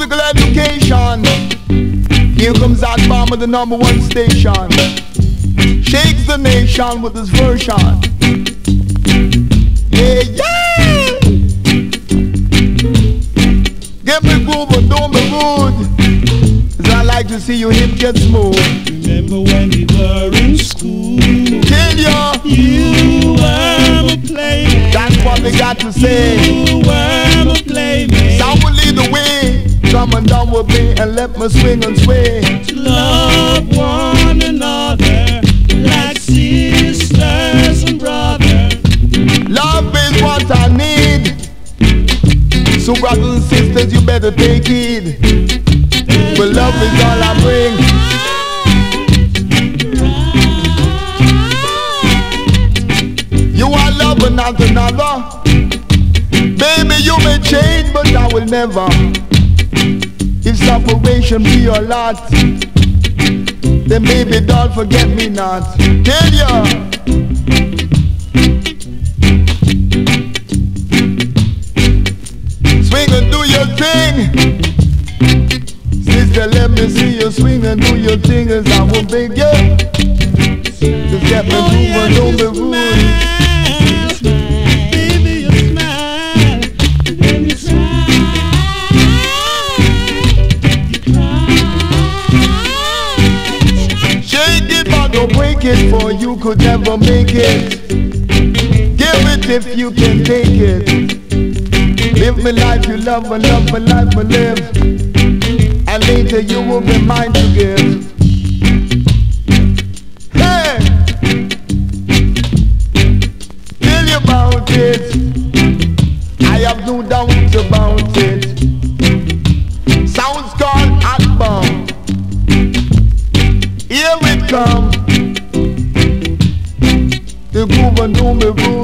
musical education. Here comes that bomb of the number one station. Shakes the nation with his version. Yeah, yeah. Get me groove and don't be rude. Cause I like to see you hip get smooth. Remember when we were in school? Kill ya. You were my playmate. That's what they got to say. You were my playmate. Sound will lead the way. Come and with me and let me swing and sway. To love one another like sisters and brothers. Love is what I need. So brothers and sisters, you better take heed. But love is all I bring. You are love but not another. Baby, you may change, but I will never. If separation be your lot, then baby, don't forget me not. Tell ya. Swing and do your thing. Sister, let me see you swing and do your thing as I will beg you. Just get me oh, moving, don't be rude. It, for you could never make it. Give it if you can take it. Live my life you love and love my life I live. And later you will be mine to give. Hey! Tell you about it. I have no about it. Sounds album. Here. The